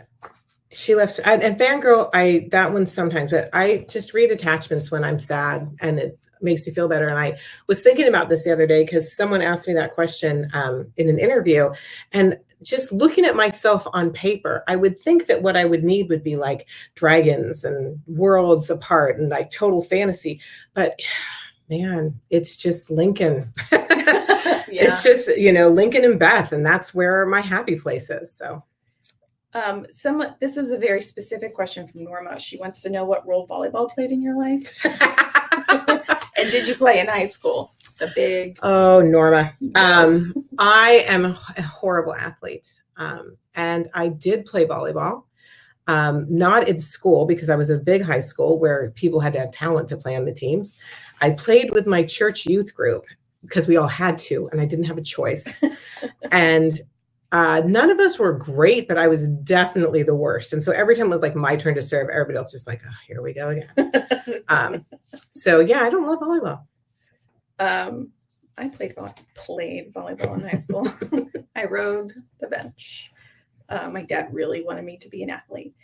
she left and, and fangirl i that one sometimes but i just read attachments when i'm sad and it makes you feel better. And i was thinking about this the other day because someone asked me that question um, in an interview. And just looking at myself on paper i would think that what i would need would be like dragons and worlds apart and like total fantasy. But man it's just lincoln. Yeah. it's just you know lincoln and beth and that's where my happy place is so Um, this is a very specific question from Norma. She wants to know what role volleyball played in your life. and did you play in high school? It's a big. Oh, Norma. Um, I am a horrible athlete. Um, and I did play volleyball. Um, not in school because I was a big high school where people had to have talent to play on the teams. I played with my church youth group because we all had to, and I didn't have a choice. and uh, none of us were great, but I was definitely the worst. And so every time it was like my turn to serve, everybody else was like, oh, here we go again. Um, so yeah, I don't love volleyball. um, I played vo- played volleyball in high school. I rode the bench. Uh, my dad really wanted me to be an athlete.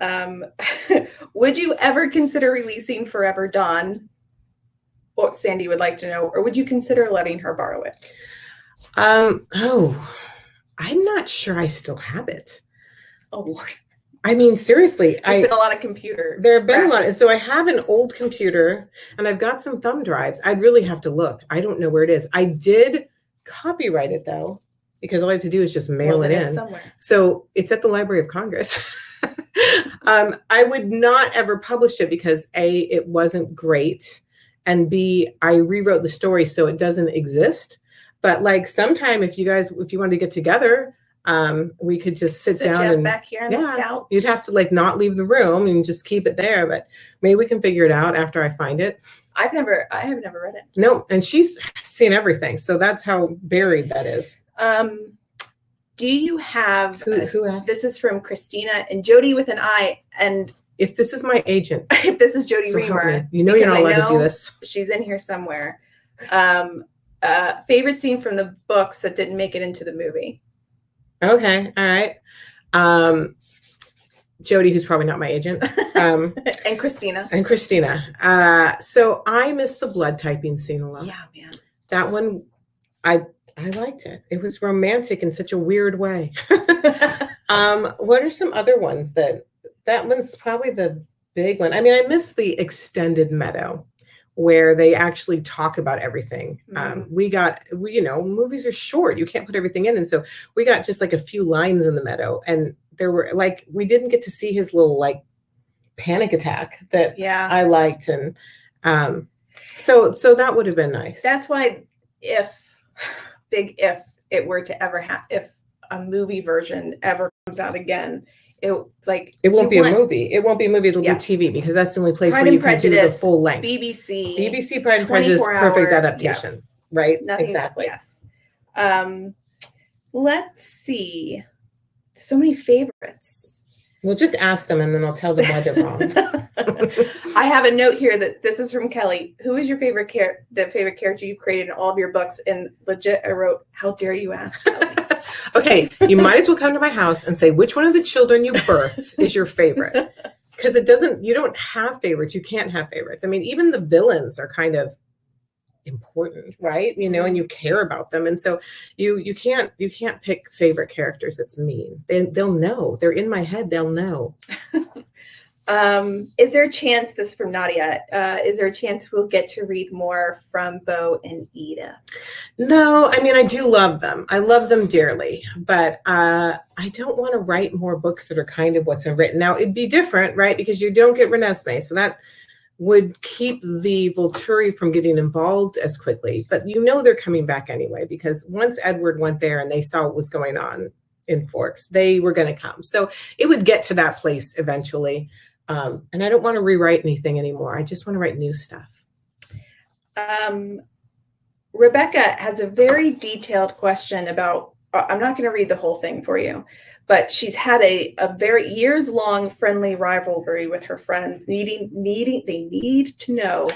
Um, would you ever consider releasing Forever Dawn? What Sandy would like to know, or would you consider letting her borrow it? Um, oh, I'm not sure I still have it. Oh Lord. I mean, seriously, There's I been a lot of computer. there have been a lot. crashes. And so I have an old computer and I've got some thumb drives. I'd really have to look. I don't know where it is. I did copyright it though, because all I have to do is just mail Well, it is in. somewhere. So it's at the Library of Congress. um, I would not ever publish it because A, it wasn't great. And B, I rewrote the story so it doesn't exist. But like sometime if you guys, if you want to get together, um, we could just sit, Sit down and back here on yeah, this couch. you'd have to like not leave the room and just keep it there. But maybe we can figure it out after I find it. I've never, I have never read it. No, and she's seen everything. So that's how buried that is. Um, do you have? Who, who asked? this is from Christina and Jodi with an I. And if this is my agent, if this is Jodi so Reamer, you know you're not allowed to do this. she's in here somewhere. Um, uh, favorite scene from the books that didn't make it into the movie. Okay, all right. Um, Jodi, who's probably not my agent, um, and Christina. and Christina. Uh, so I missed the blood typing scene a lot. Yeah, man. That one, I I liked it. It was romantic in such a weird way. um, what are some other ones that that one's probably the big one. I mean, I miss the extended meadow where they actually talk about everything. Um, we got, we, you know, movies are short. You can't put everything in. And so we got just like a few lines in the meadow. And there were like, we didn't get to see his little like panic attack that Yeah. I liked. And um, so, so that would have been nice. That's why if big if it were to ever have if a movie version ever comes out again, it like It won't be a movie. It won't be a movie. It'll Yeah. be TV because that's the only place Pride where you can do the full length. BBC. BBC Pride and Prejudice, perfect hour- adaptation, right? Nothing exactly. Yes. Um, let's see. So many favorites. We'll just ask them and then I'll tell them why they're wrong. I have a note here that this is from Kelly. Who is your favorite char- the favorite character you've created in all of your books? And legit, I wrote, "How dare you ask?" Kelly?" okay, you might as well come to my house and say which one of the children you birthed is your favorite. Because it doesn't, you don't have favorites. You can't have favorites. I mean, even the villains are kind of important, right? You know, and you care about them. And so you you can't you can't pick favorite characters it's mean. They they'll know. They're in my head, they'll know. um, is there a chance? This is from Nadia. Uh, is there a chance we'll get to read more from Beau and Ida? No, I mean I do love them. I love them dearly, but uh, I don't want to write more books that are kind of what's been written. Now it'd be different, right? Because you don't get Renesmee, so that would keep the Volturi from getting involved as quickly. But you know they're coming back anyway because once Edward went there and they saw what was going on in Forks, they were going to come. So it would get to that place eventually. Um, and I don't want to rewrite anything anymore. I just want to write new stuff. Um, Rebecca has a very detailed question about. uh, I'm not going to read the whole thing for you, but she's had a, a very years long friendly rivalry with her friends, needing needing they need to know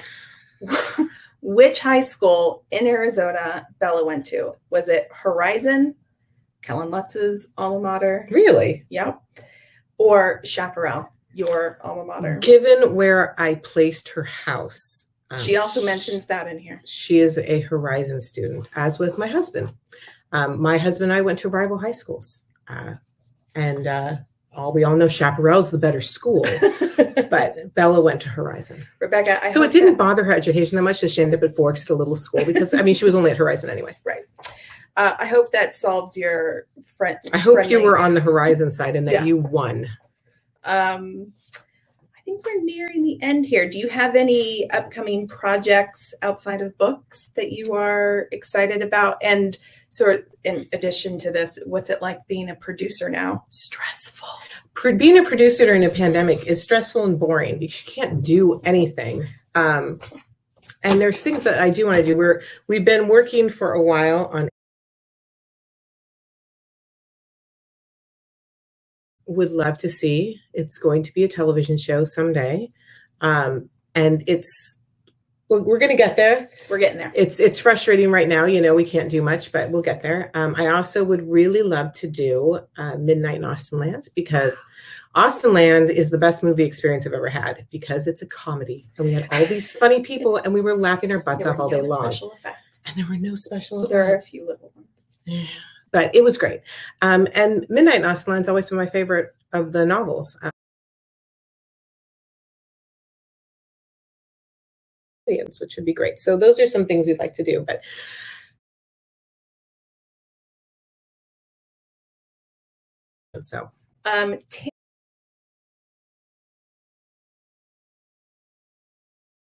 which high school in Arizona Bella went to. Was it Horizon, Kellen Lutz's alma mater? Really? Yep. Or Chaparral, your alma mater? Given where I placed her house, um, She also mentions that in here. she is a Horizon student, as was my husband. Um, my husband and I went to rival high schools, uh, and uh, all we all know Chaparral's the better school, but Bella went to Horizon. Rebecca, I so it didn't that- bother her education that much that she ended up at Forks at a little school because I mean she was only at Horizon anyway. Right. Uh, I hope that solves your friend. I hope you were on the Horizon side and that Yeah. you won. Um, I think we're nearing the end here. Do you have any upcoming projects outside of books that you are excited about? And sort in addition to this, what's it like being a producer now? Stressful. Being a producer during a pandemic is stressful and boring because you can't do anything. Um, and there's things that I do want to do. We're we've been working for a while on. Would love to see. It's going to be a television show someday, um, and it's we're, we're going to get there We're getting there. it's it's frustrating right now you know we can't do much but we'll get there um, i also would really love to do uh, midnight in austenland because austenland is the best movie experience i've ever had because it's a comedy and we had all these funny people and we were laughing our butts There off all no day long special effects. and there were no special There are a few little ones. Yeah. But it was great um, and midnight in austin land's always been my favorite of the novels. Um, which would be great. So those are some things we'd like to do, but so Um, takes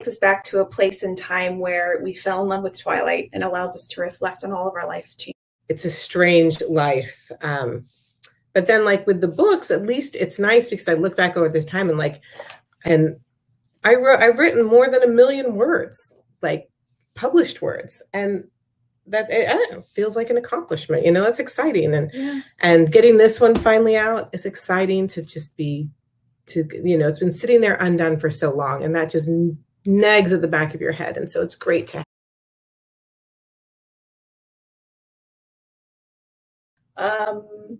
us back to a place in time where we fell in love with Twilight and allows us to reflect on all of our life changes. It's a strange life. Um, but then like with the books, at least it's nice because I look back over this time and like, and I wrote, I've written more than a million words, like published words. And that, I don't know, feels like an accomplishment, you know, that's exciting. And, Yeah. and getting this one finally out is exciting to just be, to, you know, it's been sitting there undone for so long and that just nags at the back of your head. And so it's great to Um,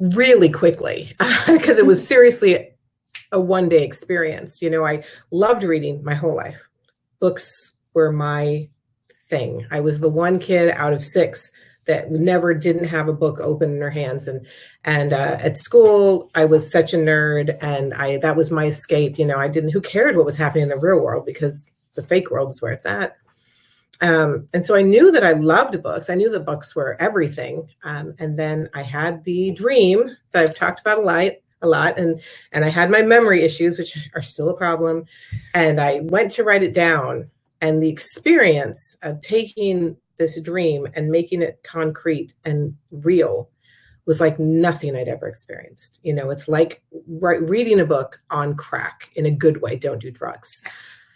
really quickly because it was seriously a one day experience. You know, I loved reading my whole life. Books were my thing. I was the one kid out of six that never didn't have a book open in her hands and and uh, at school I was such a nerd and I that was my escape you know I didn't who cared what was happening in the real world because the fake world is where it's at um, and so I knew that I loved books. I knew that books were everything. Um, and then I had the dream that I've talked about a lot, a lot, and and I had my memory issues, which are still a problem. And I went to write it down, and the experience of taking this dream and making it concrete and real was like nothing I'd ever experienced. You know, it's like right, reading a book on crack in a good way. Don't do drugs.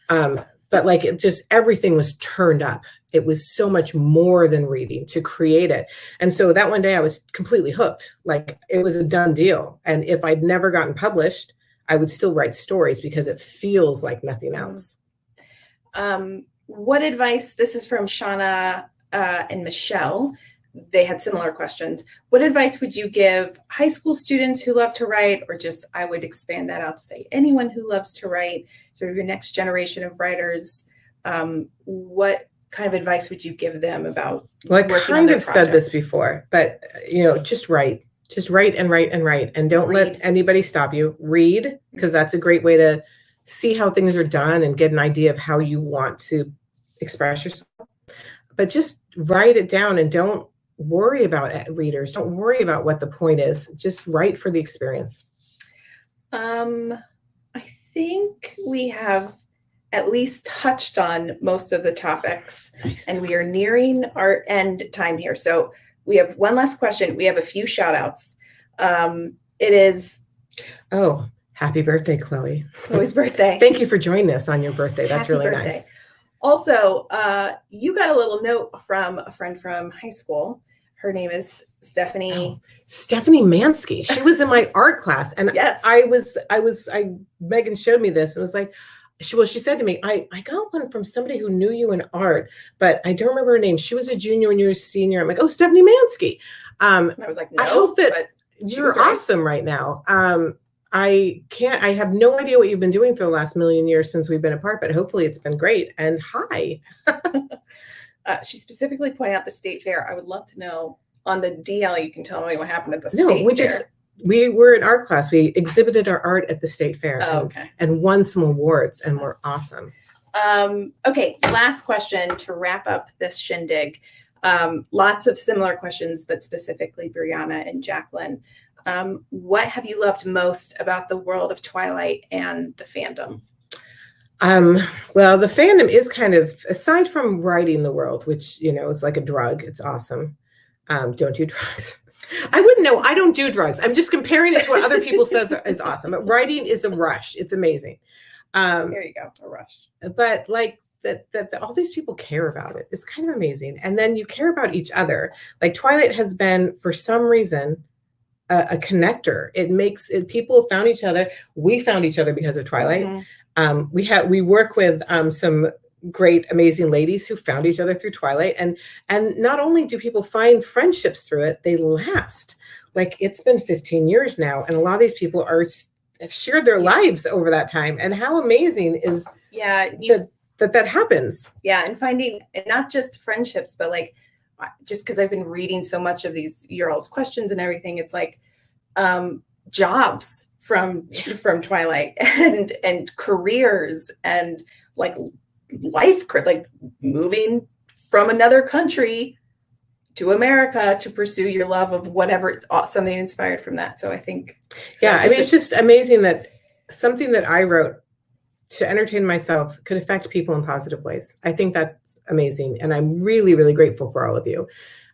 Um, but like it just everything was turned up it was so much more than reading to create it and so that one day i was completely hooked like it was a done deal and if i'd never gotten published i would still write stories because it feels like nothing else um, what advice? This is from Shauna uh, and Michelle. They had similar questions. What advice would you give high school students who love to write, or just I would expand that out to say anyone who loves to write, sort of your next generation of writers? Um, what kind of advice would you give them about? well i kind of said this before but you know just write just write and write and write and don't Read. let anybody stop you read because that's a great way to see how things are done and get an idea of how you want to express yourself but just write it down and don't worry about it, readers don't worry about what the point is just write for the experience Um, I think we have at least touched on most of the topics. nice. and we are nearing our end time here. So we have one last question. We have a few shout outs. Um, it is oh happy birthday chloe Chloe's birthday. thank you for joining us on your birthday that's Happy really birthday. nice Also, uh, you got a little note from a friend from high school. Her name is Stephanie. Oh, Stephanie Mansky. She was in my art class, and Yes. I was, I was, I Megan showed me this and was like, she well, she said to me, I, I got one from somebody who knew you in art, but I don't remember her name. She was a junior when you were a senior. I'm like, oh, Stephanie Mansky. Um, And I was like, no, I hope that you're right. awesome right now. Um, I can't, I have no idea what you've been doing for the last million years since we've been apart, but hopefully it's been great. And hi. uh, she specifically pointed out the state fair. I would love to know on the DL. You can tell me what happened at the No, state we fair. just, we were in art class. We exhibited our art at the state fair. oh, and okay. and won some awards and were awesome. Um, okay, last question to wrap up this shindig. Um, lots of similar questions, but specifically Brianna and Jacqueline. Um, what have you loved most about the world of Twilight and the fandom? Um, well, the fandom is kind of aside from writing the world, which you know is like a drug. It's awesome. Um, don't do drugs. I wouldn't know. I don't do drugs. I'm just comparing it to what other people says is awesome. But writing is a rush. It's amazing. Um, There you go, a rush. but like that, that that all these people care about it. It's kind of amazing. And then you care about each other. Like Twilight has been for some reason a, a connector. It makes it people found each other. We found each other because of Twilight. Mhm. Um, we have we work with um, some great, amazing ladies who found each other through Twilight, and and not only do people find friendships through it, they last. Like it's been 15 years now, and a lot of these people are have shared their lives over that time. And how amazing is Yeah, you, that that that happens? yeah, and finding and not just friendships, but like just because I've been reading so much of these your all's questions and everything, it's like um, jobs from from Twilight and and careers and like life like moving from another country to America to pursue your love of whatever something inspired from that. So I think yeah, I mean it's just amazing that something that I wrote to entertain myself could affect people in positive ways. I think that's amazing. And I'm really, really grateful for all of you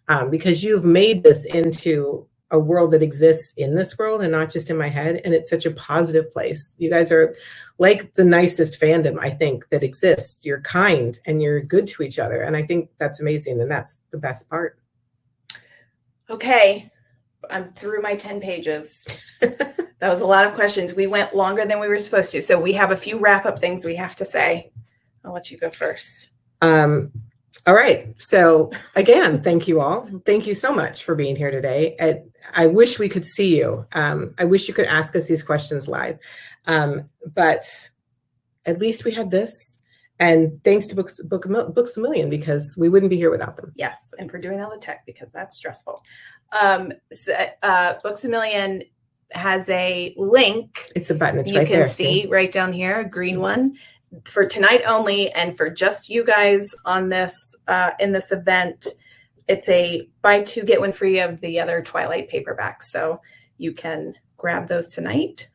um, because you've made this into a world that exists in this world and not just in my head. And it's such a positive place. You guys are like the nicest fandom, I think, that exists. You're kind and you're good to each other. And I think that's amazing. And that's the best part. Okay. I'm through my 10 pages. That was a lot of questions. We went longer than we were supposed to. So we have a few wrap up things we have to say. I'll let you go first. Um, all right. So again, thank you all. Thank you so much for being here today. I, I wish we could see you. Um, I wish you could ask us these questions live. Um, but at least we had this. And thanks to Books, Book, Books a Million because we wouldn't be here without them. Yes, and for doing all the tech because that's stressful. Um, so, uh, Books a Million has a link. It's a button. It's you right can there. see, see right down here, a green one for tonight only, and for just you guys on this uh, in this event. It's a buy two get one free of the other Twilight paperbacks, so you can grab those tonight,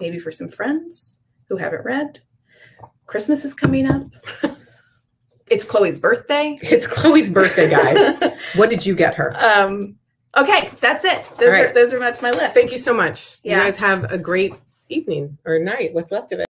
maybe for some friends who haven't read. Christmas is coming up. it's Chloe's birthday. It's Chloe's birthday, guys. what did you get her? Um, Okay, that's it. Those right. are those are that's my list. Thank you so much. Yeah. You guys have a great evening or night. What's left of it.